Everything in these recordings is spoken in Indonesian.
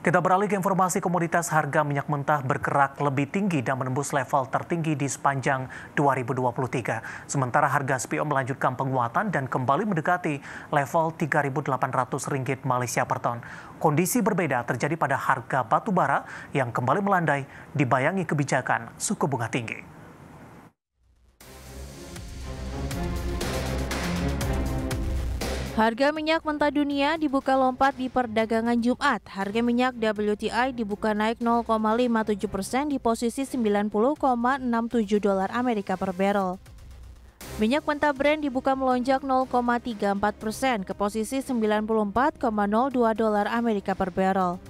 Kita beralih ke informasi komoditas harga minyak mentah bergerak lebih tinggi dan menembus level tertinggi di sepanjang 2023. Sementara harga CPO melanjutkan penguatan dan kembali mendekati level 3.800 ringgit Malaysia per ton. Kondisi berbeda terjadi pada harga batu bara yang kembali melandai dibayangi kebijakan suku bunga tinggi. Harga minyak mentah dunia dibuka lompat di perdagangan Jumat. Harga minyak WTI dibuka naik 0,57 persen di posisi 90,67 dolar Amerika per barrel. Minyak mentah Brent dibuka melonjak 0,34 persen ke posisi 94,02 dolar Amerika per barrel.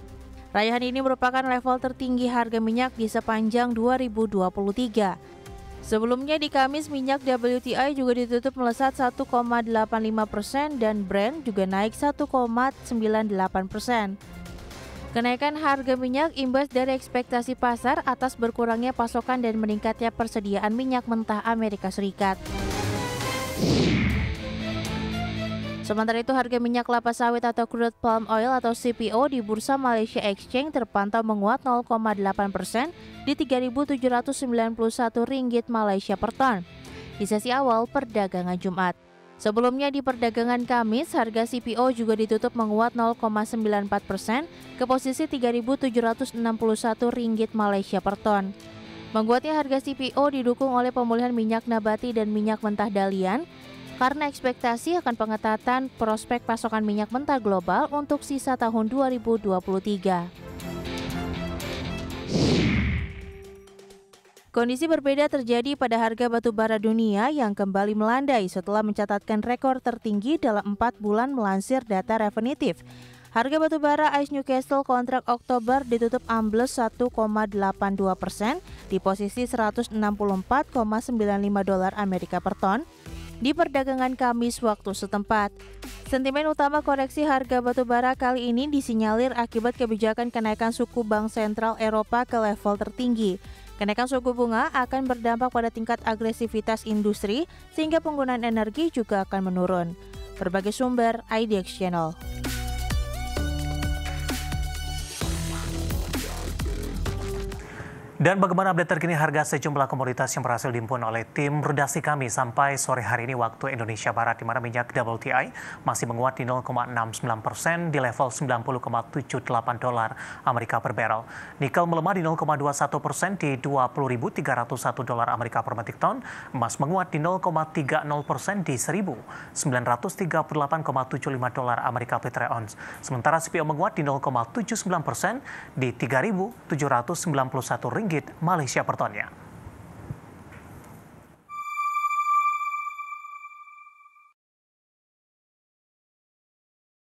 Raihan ini merupakan level tertinggi harga minyak di sepanjang 2023. Sebelumnya di Kamis minyak WTI juga ditutup melesat 1,85 persen dan Brent juga naik 1,98 persen. Kenaikan harga minyak imbas dari ekspektasi pasar atas berkurangnya pasokan dan meningkatnya persediaan minyak mentah Amerika Serikat. Sementara itu harga minyak kelapa sawit atau crude palm oil atau CPO di Bursa Malaysia Exchange terpantau menguat 0,8 persen di 3.791 ringgit Malaysia per ton di sesi awal perdagangan Jumat. Sebelumnya di perdagangan Kamis, harga CPO juga ditutup menguat 0,94 persen ke posisi 3.761 ringgit Malaysia per ton. Menguatnya harga CPO didukung oleh pemulihan minyak nabati dan minyak mentah dalian karena ekspektasi akan pengetatan prospek pasokan minyak mentah global untuk sisa tahun 2023. Kondisi berbeda terjadi pada harga batu bara dunia yang kembali melandai setelah mencatatkan rekor tertinggi dalam empat bulan melansir data Refinitiv. Harga batu bara Ice Newcastle kontrak Oktober ditutup ambles 1,82 persen di posisi 164,95 dolar Amerika per ton di perdagangan Kamis waktu setempat. Sentimen utama koreksi harga batu bara kali ini disinyalir akibat kebijakan kenaikan suku Bank Sentral Eropa ke level tertinggi. Kenaikan suku bunga akan berdampak pada tingkat agresivitas industri sehingga penggunaan energi juga akan menurun. Berbagai sumber IDX Channel. Dan bagaimana update terkini harga sejumlah komoditas yang berhasil diimpun oleh tim redaksi kami sampai sore hari ini waktu Indonesia Barat di mana minyak WTI masih menguat di 0,69 persen di level 90,78 dolar Amerika per barrel. Nikel melemah di 0,21 persen di 20.301 dolar Amerika per metric ton. Emas menguat di 0,30 persen di 1.938,75 dolar Amerika per ounce. Sementara CPO menguat di 0,79 persen di 3.791 ringgit ringgit Malaysia per tonnya.